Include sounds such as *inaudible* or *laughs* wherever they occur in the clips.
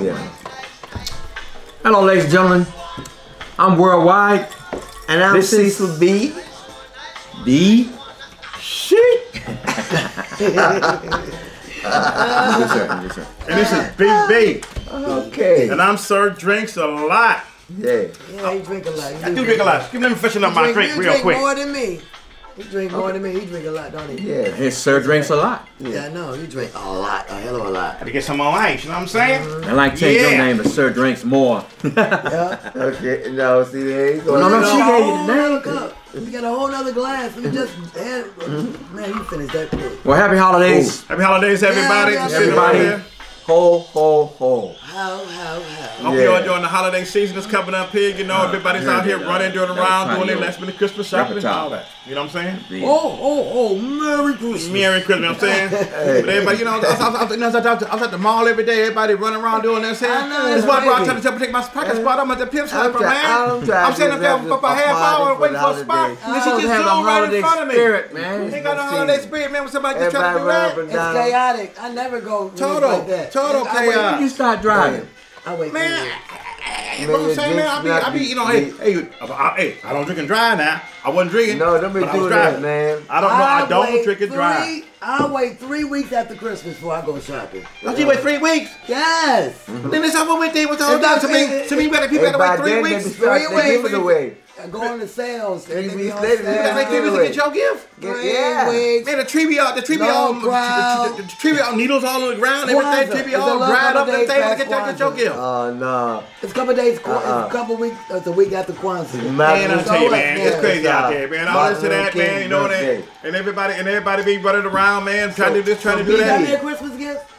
Yeah. Hello, ladies and gentlemen. I'm worldwide. And I'm This is- Cecil B. The shit. *laughs* yes, sir. Yes, sir. And this is Big B. Okay. And I'm Sir Drinks a lot. Yeah. Yeah, he drink a lot. He I do drink a lot. Give me let me freshen up my drink you real drink quick. more than me. He drink more than me. He drink a lot, don't he? Yeah. His sir drinks a lot. Yeah, I know. You drink a lot, a hell of a lot. Had to get some on ice, you know what I'm saying? I like to change your name to Sir Drinks More. Yeah. *laughs* Okay. No, see, there you go. No, no, You she got a gave you whole the name. nother cup. You got a whole nother glass. You just had, mm-hmm. man, you finished that quick. Well, happy holidays. Happy holidays, everybody. Yeah, yeah, Sitting everybody. over here. Ho, ho, ho. How, how, how? Hope Yeah. you all enjoying the holiday season that's coming up here. You know, uh, everybody's yeah, out here yeah, running, doing around, doing their last minute Christmas shopping and all that. You know what I'm saying? Oh, oh, oh, Merry Christmas. Merry Christmas, you know what I'm saying? *laughs* But everybody, you know, I was, I, was, I, was, I, was, I was at the mall every day, everybody running around doing their thing. I know, That's why I crazy. tried to take my parking spot. I'm at the pimp I'm shop, man. I'm trying sitting up there for about a half hour waiting for a spot. And she just have zoomed right in front of me. spirit, man. Ain't got no holiday spirit, man. When somebody just trying to do that. It's chaotic. I never go Total, like that. total chaos. Uh, when you start driving? I wait. Man, for you. you know what I'm saying, man? I be, I be, you know, hey, hey, I, I, hey, I don't drink and drive now. I wasn't drinking. No, don't be but I was doing that, man. I don't know. I don't drink and drive. three- I wait three weeks after Christmas before I go shopping. Don't you wait three weeks? Yes. Then it's over with. Then what's the whole It's deal? not- To me, it- to me, better people gotta wait three weeks. Three weeks. It away. Go on the sales. Three They be weeks later, you You gotta wait three weeks to get your gift. Get- yeah. weeks. Man, the tree be out, the tree be all, the, the, the, the tree be all needles all on the ground, everything, tree be all dried up, couple everything, days to get your, past get your gift. Oh no. It's a couple days. Uh-uh. It's a uh-uh. couple weeks. It's a week after Kwanzaa. Man, I Martin tell you, man, what? it's crazy out there, man. All this and that, man. You know what? birthday. And everybody, and everybody be running around, man, trying to do this, trying to do that. You got me a. Christmas gift?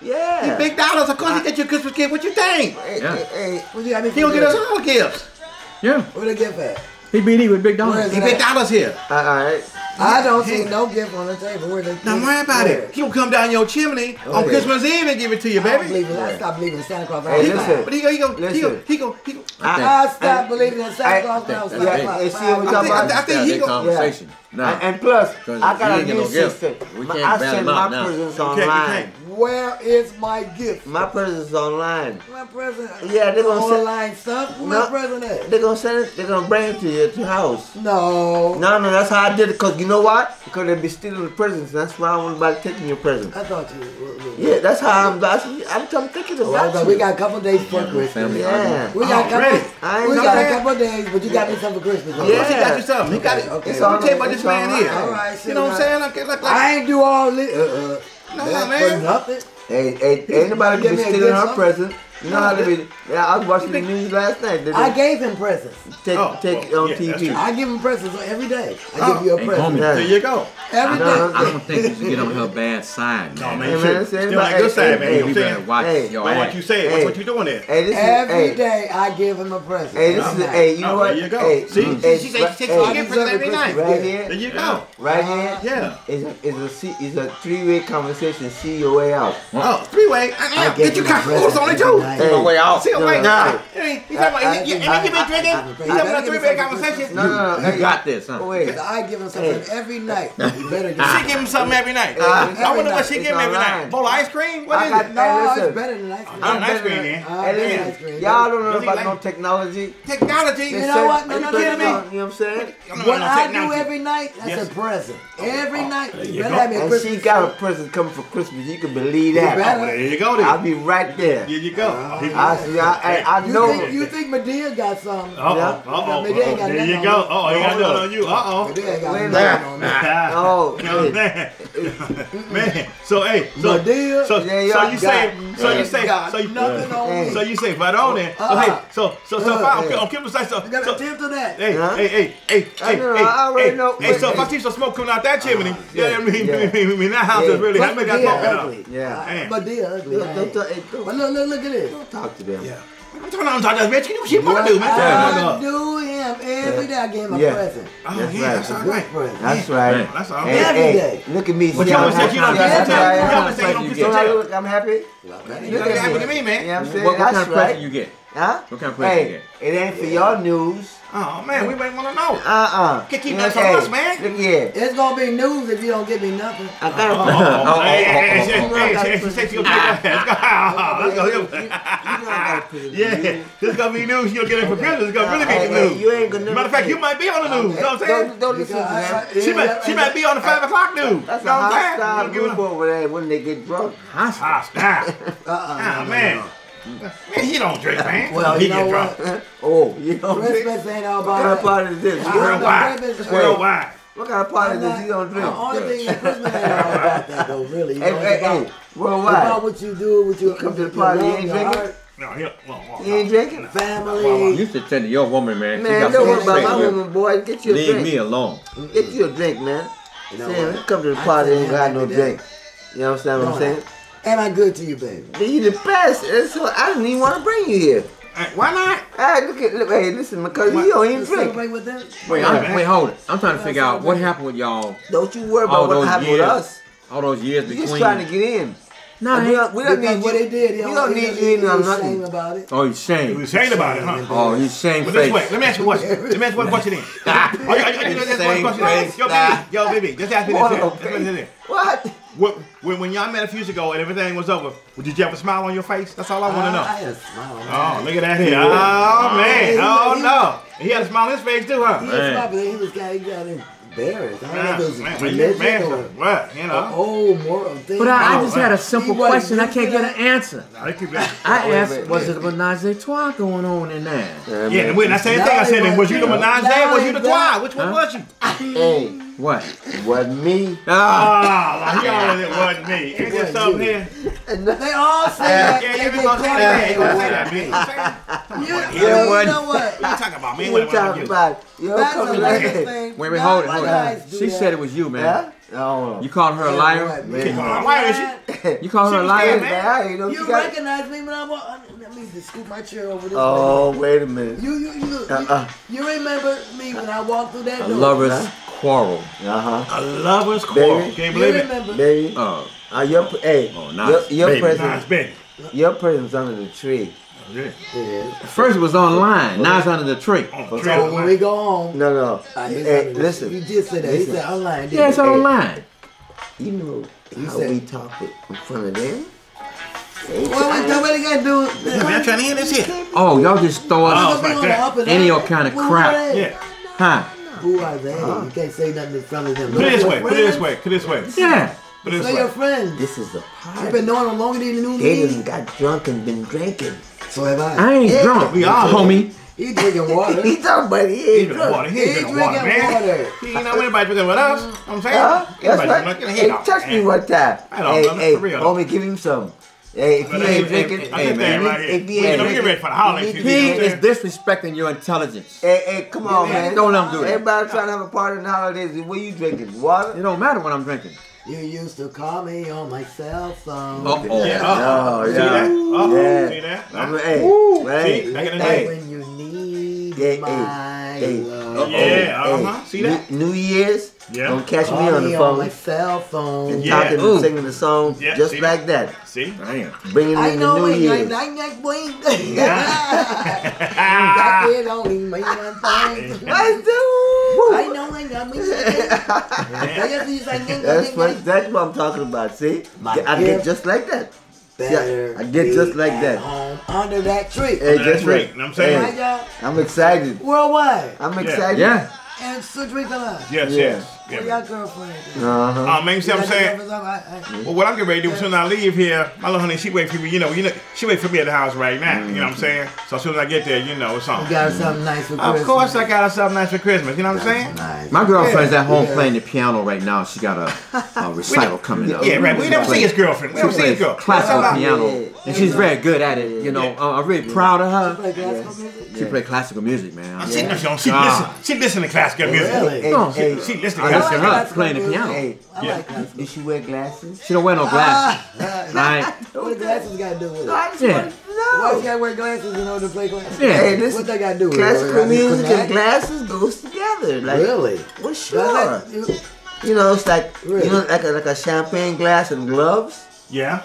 Yeah. Big dollars, of course, you get your Christmas gift. What you think? Hey, Yeah. hey, hey. What you got He gonna get us all gifts. Yeah. Where the gift at? He beat E with big dollars. He big dollars here. All right. I don't see no gift on the table. Where the Don't worry about it. He gonna come down your chimney on Okay. Christmas Eve and give it to you, I don't baby. believe it. I stopped believing in Santa Claus. Hey, He- listen. But he go, he go, he go, he go, he go. I stopped believing in Santa Claus when I was That's five. big. five- Hey, see five what we years talking old. I think- I think he go- conversation. No. And, and plus, I got a new no gift. system. We can't I bail send him my now. presents You can't, online. can't. Where is my gift? My presents online. My present. Uh, yeah, they gonna send- online stuff. Where No. my present at? They're gonna send it. They're gonna bring it to you to your house. No. No, no, that's how I did it. Cause you know what? Because they be stealing the presents. That's why I want about taking your present. I thought you. Yeah, that's how I'm. That's, I'm, I'm thinking about but you. we got a couple days for Christmas. Family Yeah. We got a oh, couple. Already? I We got a couple days, but you got me something for Christmas. Of course he Yeah. got you got it. Okay, It's all tell you about this man It's here. all right. All right, You know what I'm saying? Like, like, like, I ain't do all this. Uh, uh, No, man. For nothing. Hey, hey, ain't nobody Give be me a stealing good her present. You know how they be. Yeah, I was watching the news last night. They I be- gave him presents. take Oh, take well, on yeah, TV. I give him presents every day. I Oh, give you a present homie. There you go. every No, day. no, I don't think you should get on her bad side, No, man. man, Hey, man, say Still on anybody- that good side, man. hey, You You what I'm better saying? watch Hey, your ass. what you say, Hey. what you doing there? Hey, this is Every hey, day I give him a present. Hey, this is night. hey. You oh, know Oh, what? there you go. Hey, See? She- hey, she say right- she takes hey, all your presents every night. Right here, There you go. right here. Yeah. Is a is a is a three way conversation. See your way out. Oh, three way. I Get gave you him got a present rules on it too. Night. Hey, No way out. See, No, wait, no. nah. Hey, He's talking about, I- you, you, and you been drinking? I- I- He's having I- a three-way conversation. No, no, no. You got this, huh? Wait. I give him something every night. *laughs* You better get She give him something every night. I wonder what she It's give him every night. online. Bowl of ice cream? What I is got- it? No, oh, it's better than ice cream. I'm- I'm ice better cream, than- then. Hey, yeah, listen, ice cream. Y'all don't know about no technology. Technology. You know what? No, no, you no, kidding no, me? no. You know what I'm saying? What I do every night, that's a present. Oh, every oh, night. You you better have me a And Christmas she got a present. present coming for Christmas. You can believe You that. better. Oh, there you go I'll be right there. Here you go. I, see, I, I, I You know. think, you think Madea got something? Uh-oh, Yeah. uh-oh, Maybe they ain't uh-oh. got There nothing you go. me. Oh, he got Hold nothing on you. Uh-oh. Madea ain't got nothing on me. Oh, Oh, man. *laughs* man. So hey, so Madea, so, Yeah, so y'all you got- say so you say so you nothing on Hey. me. so you say right on there. So hey, so so so if I, Uh, okay, on Kimber's side, so You got so a tip to that? Hey, Huh? hey, hey, hey, I hey, know, hey, I already hey, know, Hey, so if I see some smoke coming out that chimney, yeah, yeah, I mean, yeah. I *laughs* mean, I mean, that house Yeah. is really, I Plus mean, got Madea smoke out. ugly. Yeah. Man. Madea ugly. Don't, I don't, ain't- don't, hey, But don't, look, look, look at this. don't talk to them. Yeah. I'm talking about that bitch. You know what she want to do, man. I Yeah. do him every day. I give him a Yeah. present. Oh, That's yeah, right. that's all Good right. present. That's right. That's all Hey. Every hey, day. Look at me. But see you how always happy say you don't I get am. to tell. You I am. always say you don't You get So to I tell. look, I'm happy. You gotta happy to me, man. Yeah, I'm saying What, what kind of present you get? Huh? What kind of place Hey, you it ain't for your news. Oh man, we might want to know. Uh-uh. Can't keep You that know, from hey, us, man. Look here. It's gonna be news if you don't give me nothing. I got Oh, a oh, oh, oh, hey, hey, oh, hey, hey, hey, hey, she said she gonna take that. Let's go. You *laughs* Let's go. know I gotta put it in the Yeah, news. this is gonna be news. You'll get it for Christmas. It's gonna really Hey, be the hey, news. you ain't gonna never Matter of fact, say you it. might be on the news. You know what I'm saying? Don't, don't listen to Because that. I- She yeah, might, yeah, she yeah. might be on the five o'clock news. That's You know a what I'm saying? hostile You give group it over there when they get drunk. a hostile. *laughs* Uh-uh. Ah, no, no, man. No. Man, he don't drink, man. Well, he you know get drunk. *laughs* Oh, you know what I'm saying? Ain't all What kind of about party is this? You don't- heard Worldwide. Christmas- Worldwide. What kind of party is this? You don't drink. The only thing that Christmas ain't *laughs* all about that though, really. You Hey, know, hey, it's hey, it's about what you do with your, come to the party, you ain't drinking? No, he, well, well, You ain't drinking? You family. used to tend to your woman, man. Man, don't worry about my woman, boy. Get you a Leave drink. Leave me alone. Get you a drink, man. You know Sam, come to the party tell ain't got no drink. You know what I'm saying? What I'm Don't saying? Am I good to you, baby? You the best. That's what, I didn't even want to bring you here. Hey, Why not? Hey, look at look. Hey, listen, because you don't even To drink. with them? Wait, Yeah. I'm, wait, hold it. I'm trying to figure out what happened with y'all Don't you worry about what happened years. with us. All those years You between. just trying to get in. no, And we don't, we don't Because need what you. they did, we don't need you in on Shame nothing. about it. oh, he's We shame. was saying about it, huh? Oh, he's shame But this way, face. let me ask you a question. Let me ask you one question then. Oh, you, you, you, you, just one Same question. face, Yo, nah. baby, yo, baby, just ask me this Whoa, here. Just okay. listen here. What? When, when, when y'all met a few years ago and everything was over, did you have a smile on your face? That's all I want to ah, know. I had a smile. Oh, look at that here. Oh, oh, man. Oh, no. He had a smile on his face, too, huh? He Man. was smile, but he was kind of got embarrassed. I don't know if it was Man, man, religion man, or what, you know? oh, moral thing. But I, I Oh, just had a simple He question. I can't get an answer. Nah, they keep that. I Wait, asked, was it a menage a trois going on in there? Yeah, and when I said thing, I said, was you the menage? Was you the twine? Which one was you? *laughs* Hey, What? wasn't me. Ah, Ah, he always it wasn't me. Ain't there something here? They all say that. Yeah, they yeah, get we gonna say that. You gonna say that. that. You gonna say that? You, you know, what? you know what? What you talking about, man? we What talking about you? about That's come a in thing. Wait, wait, hold it, hold it. She that. said it was you, man. Huh? No. You called her a liar? right, Man. Keep going. Why is? You called her a liar? *laughs* Man, man. Know You you recognize me when I walk. Let me just scoot my chair over this way. Oh, wait a minute. You, you, you, you, Uh-uh. you remember me when I walked through that A door? lover's quarrel. Uh huh. A lover's quarrel. Baby. Can't You believe it. remember? Baby, Oh, uh, your hey, Oh, your nice. your Baby, nice presence, baby. your presence under the tree. Yeah. Yeah. first it was online. Now it's under the tree. On the So tree. So when we go home, No, no. uh, he's Hey, listen. You just said that. He said online. didn't Yeah, it's he? online. You know You how said- we talk with, in front of them. Hey, What, what, what they got to do? Man, I'm trying to hear this here. Oh, y'all just throw Oh, us it's like any old kind of crap. Yeah. Huh? Who are they? You can't say nothing in front of them. Put it this way. Put it this way. Put it this way. Yeah. Put it Say this your friends. This is a You've been knowing them longer than you knew They me. done got drunk and been drinking. So have I. I ain't Yeah, drunk, we are. homie. He drinking water. *laughs* he talking about he He ain't drinking drunk. water. He He ain't drinking water, drinking man. water. He ain't know anybody drinking with us. You know what I'm saying? Huh? That's Anybody right. drinking, Hey, touch me one time. I know, hey, brother, hey, for real, homie, give him some. Hey, if you ain't drinking, hey, hey, if man. you- right here. if you We ain't gonna get drinking, ready for the holidays. you He He is disrespecting your intelligence. Hey, hey, come on, man. Don't let him do that. Everybody trying to have a party in the holidays. What you drinking? Water? It don't matter what I'm drinking. You used to call me on my cell phone. Uh-oh. Yeah. Uh-huh. Oh, See that? Uh-oh. Yeah. See that? I'm like, hey, See? hey, Back in the hey, day. When you need Hey, hey, my hey. love. Yeah, hey, uh-huh. See that? New, New Year's, Yeah. don't catch Call me on the me phone my cell phone. and Yeah. talking Ooh. and singing the song Yeah, just see like that. See? Damn. Bringing I in the New it, Year's. I like boing. That it only mean one *laughs* thing. Let's do. I know I got me. *laughs* That's what, that's what I'm talking about. See, My I gift get just like that. Better I get just like that. Home under that tree. Hey, That's just right. right. You know what I'm saying? Right, y'all? I'm excited. Worldwide. I'm Yeah. excited. Yeah. And Cedric alive. Yes, Yeah. yes. Where Yeah. y'all girlfriend? Uh-huh. Uh, man, you see what I'm saying? saying? Well, what I'm getting ready to do as soon as I leave here, my little honey, she wait for me. You know, you know, she wait for me at the house right now. You know what I'm saying? So as soon as I get there, you know, it's You on. got something nice for Christmas. Of course, I got her something nice for Christmas. You know what I'm saying? Nice. My girlfriend's at home Yeah. playing the piano right now. She got a, a *laughs* recital coming up. Yeah, right. We never see his girlfriend. We never see his plays girl. classical piano, Yeah. And she's very good at it. You know, Yeah. uh, I'm really proud of her. Play classical music? She play classical music, man. I- She, she, she Ah. listen. She listen to classical music. Really? Hey, No, hey, She listen to I I listen classical to like her classical playing the piano. hey, I Yeah. like classical. did she wear glasses? She don't wear no glasses, Ah, *laughs* right? what the glasses got to do with it? I Yeah. want to Why you gotta wear glasses in order to play classical? Yeah. Hey, listen, What they got to do with it? classical music and glasses goes together. Like, Really? well, sure. You- You know, it's like Really? you know, like a, like a champagne glass and gloves. Yeah.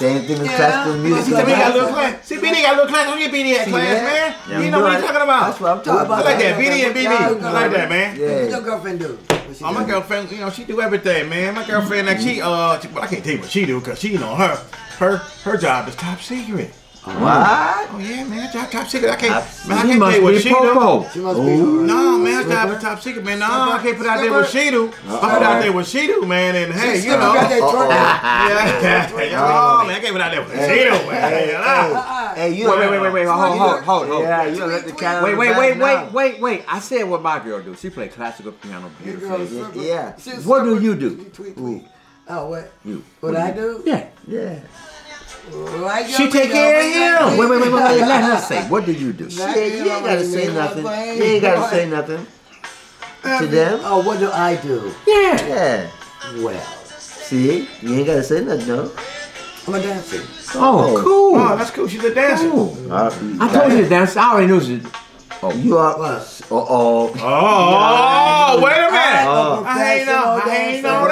Same thing with Yeah. classical music. See, BD got a little class. See, BD got a little class. Don't get BD at See class, that? man. Yeah. You know what he's talking about. That's what I'm talking about I like that. BD and BB. I like that, man. Yeah. What your girlfriend do? What she Oh, my do? girlfriend, you know, she do everything, man. My girlfriend, like, she, uh, she, well, I can't tell you what she do, cause she, you know, her, her, her job is top secret. What? Oh yeah, man, her top secret. I can't, Top man, I He can't tell must you what be she do. She must be. No, man, her job is top secret, man. No, I can't put out there what she do. I put out there what she do, man. And hey, you know, got that Uh-oh. yeah, *laughs* oh man, I can't put out there what she do, man. You know? Hey, you Wait, wait, wait, wait, wait, hold, hold, hold, hold. Yeah, you let the cat Wait, wait, wait, wait, wait, wait. I said what my girl do. She play classical piano beautifully. Yeah. What do you do? Tweet, tweet. Oh, what? You. What I do? Yeah. Yeah. Right, She take care of we him. go. Wait, wait, wait, wait, wait. Let her say. What do you do? Nah. Yeah, you ain't gotta say nothing. You ain't gotta say nothing to them. Oh, what do I do? Yeah. Yeah. Well, See, you ain't gotta say nothing, no. I'm a dancer. Oh, cool. Oh, that's cool. She's a dancer. Cool. Uh, I told you to dance. I already knew she. Oh, you are. What? Uh oh. Oh, wait a minute. Oh. I ain't know. I ain't know that. What?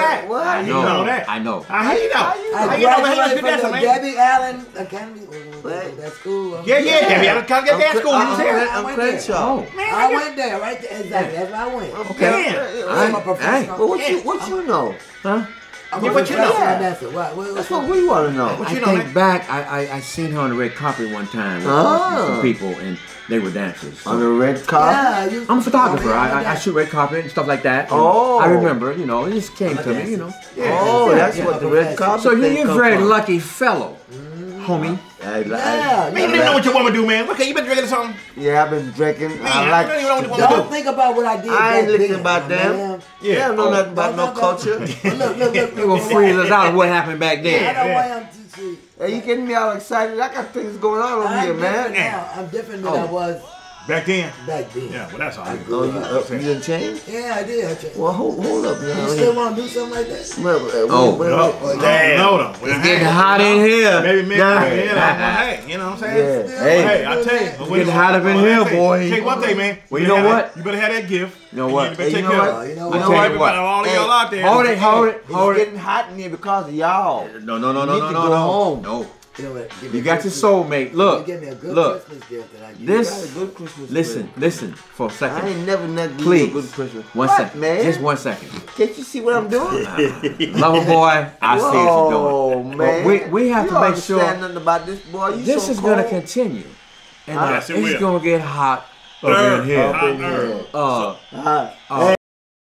I I know. know that. I know. I ain't know. I How you? How you graduated good from dancer, man? Debbie Allen Academy. What? That school. uh, Yeah, yeah, yeah. I can't get that school. You was I'm, here. I'm, I I'm went Crenshaw. Man, I went there, right there. Exactly. That's where I went. Okay. I'm a Hey, professional. Well, what you what you know? Huh? I'm Yeah, a what you know? professional dancer. What? what, That's what, what we want to know. What I you know, think man? back, I, I I seen her on the red carpet one time with Oh. some people, and they were dancers. So- On the red carpet. Yeah, you, I'm a photographer. Oh, I, I, I shoot red carpet and stuff like that. Oh. I remember, you know, it just came I'm to me, you know. dancer. Oh, Yeah, that's yeah. what the red carpet. So you, thing you're a very lucky fellow, mm-hmm. homie. I, I, Yeah, Man, you didn't know what your woman do, man. Okay, you been drinking something? yeah, I've been drinking. Man, I like. don't even know what Don't do. think about what I did. I ain't back looking about my them. man. Yeah, I don't know Oh. nothing about no Don't- don't- culture. Look, look, look, look. You gonna freeze us out of what happened back then. I then. know why I'm teaching. Hey, you getting me all excited? I got things going on over I'm here, different man. now. I'm different than Oh. I was Back then. back then. Yeah, well, that's all. I right. Oh, you, up. uh, you didn't change? Yeah, I did. I changed. Well, hold, hold up now. you still want to do something like that? Well, uh, Oh. wait, wait, No, wait, wait. no, no, no. Well, It's getting hot in here. Maybe, maybe, Nah. maybe, you know, hey, you know what I'm saying? Yeah. Hey. Hey, I tell you, It's getting hot up in here, boy. Tell you one thing, man. Well, you know what? You better have that gift. You know what? You better take know care of it. You know what? You everybody, what. all of y'all out there. Hold it, hold it, It's hold it. getting hot in here because of y'all. No, no, no, no, no, no, no. Home. No. You know what? Give me You got your Christmas- soulmate. You Look, give me a good look. Christmas gift that I give This- You got a good Christmas Listen, present. listen for a second. ain't never not give you a Please. good Christmas. One what, second. man? Just one second. Can't you see what I'm doing? *laughs* Lover boy, I see what you're doing. Whoa, man. we- we have you to make don't sure- nothing about this boy. You This so is gonna continue. And Yes, uh, it it's gonna get hot up in Uh, here. Up in Uh, here. Uh, Ah. uh,